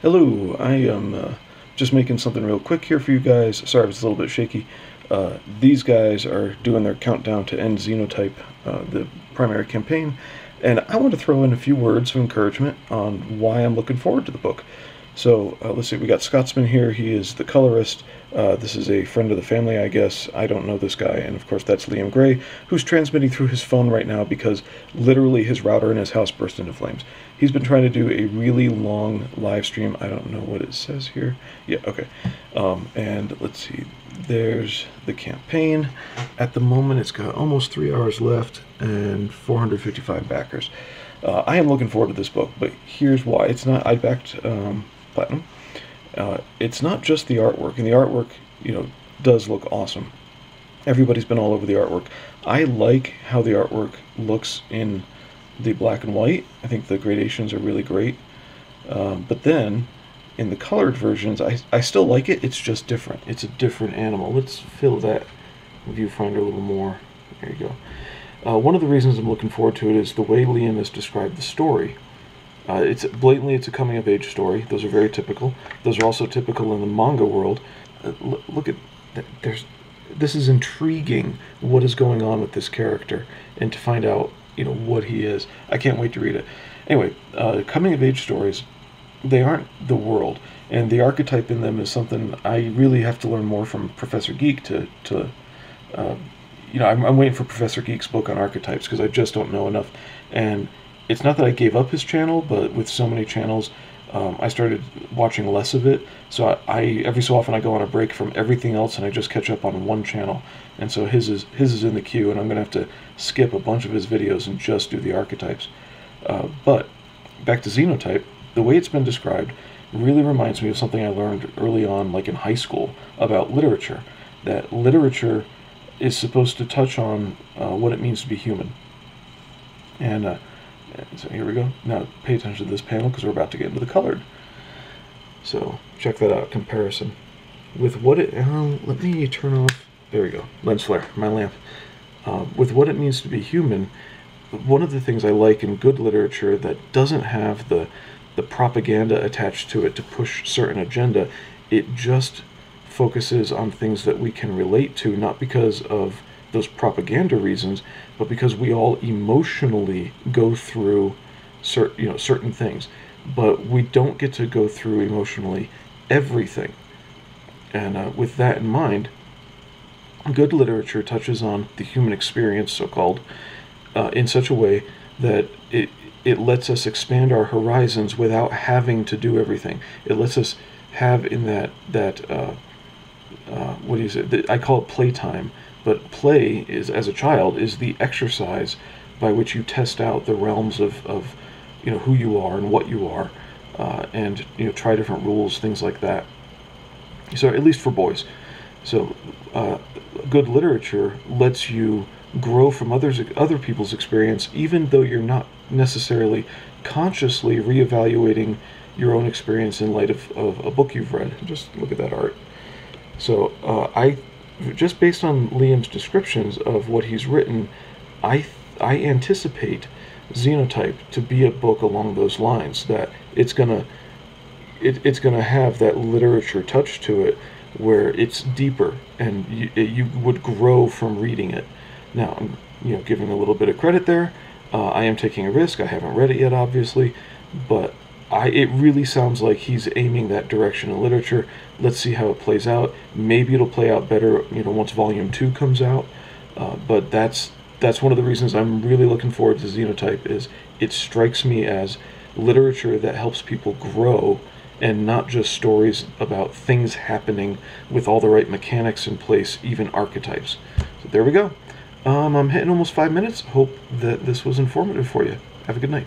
Hello, I am uh, just making something real quick here for you guys. Sorry if it's a little bit shaky. Uh, these guys are doing their countdown to end Xenotype, uh, the primary campaign, and I want to throw in a few words of encouragement on why I'm looking forward to the book. So uh, let's see, we got Scotsman here. He is the colorist. Uh, this is a friend of the family, I guess. I don't know this guy. And of course, that's Liam Gray, who's transmitting through his phone right now because literally his router in his house burst into flames. He's been trying to do a really long live stream. I don't know what it says here. Yeah, okay. Um, and let's see, there's the campaign. At the moment, it's got almost three hours left and 455 backers. Uh, I am looking forward to this book, but here's why. It's not, I backed. Um, platinum. Uh, it's not just the artwork, and the artwork, you know, does look awesome. Everybody's been all over the artwork. I like how the artwork looks in the black and white. I think the gradations are really great. Um, but then, in the colored versions, I, I still like it. It's just different. It's a different animal. Let's fill that viewfinder a little more. There you go. Uh, one of the reasons I'm looking forward to it is the way Liam has described the story. Uh, it's blatantly it's a coming of age story. Those are very typical. Those are also typical in the manga world. Uh, look at there's this is intriguing what is going on with this character and to find out you know what he is. I can't wait to read it. Anyway, uh, coming of age stories they aren't the world and the archetype in them is something I really have to learn more from Professor Geek to to uh, you know I'm, I'm waiting for Professor Geek's book on archetypes because I just don't know enough and it's not that I gave up his channel, but with so many channels, um, I started watching less of it. So I, I, every so often I go on a break from everything else and I just catch up on one channel. And so his is his is in the queue, and I'm gonna have to skip a bunch of his videos and just do the archetypes. Uh, but back to Xenotype, the way it's been described really reminds me of something I learned early on, like in high school, about literature. That literature is supposed to touch on uh, what it means to be human. And uh, so here we go. Now pay attention to this panel because we're about to get into the colored. So check that out, comparison. With what it, uh, let me turn off, there we go, lens flare, my lamp. Uh, with what it means to be human, one of the things I like in good literature that doesn't have the, the propaganda attached to it to push certain agenda, it just focuses on things that we can relate to, not because of those propaganda reasons, but because we all emotionally go through certain you know certain things, but we don't get to go through emotionally everything. And uh, with that in mind, good literature touches on the human experience, so-called, uh, in such a way that it it lets us expand our horizons without having to do everything. It lets us have in that that uh, uh, what do you say? I call it playtime but play is, as a child, is the exercise by which you test out the realms of, of you know who you are and what you are, uh, and you know try different rules, things like that. So at least for boys, so uh, good literature lets you grow from others other people's experience, even though you're not necessarily consciously reevaluating your own experience in light of, of a book you've read. Just look at that art. So uh, I just based on Liam's descriptions of what he's written, I I anticipate Xenotype to be a book along those lines. That it's gonna it, it's gonna have that literature touch to it, where it's deeper and you, you would grow from reading it. Now, I'm you know giving a little bit of credit there. Uh, I am taking a risk. I haven't read it yet, obviously, but I, it really sounds like he's aiming that direction in literature. Let's see how it plays out. Maybe it'll play out better, you know, once Volume Two comes out. Uh, but that's that's one of the reasons I'm really looking forward to Xenotype. Is it strikes me as literature that helps people grow, and not just stories about things happening with all the right mechanics in place, even archetypes. So there we go. Um, I'm hitting almost five minutes. Hope that this was informative for you. Have a good night.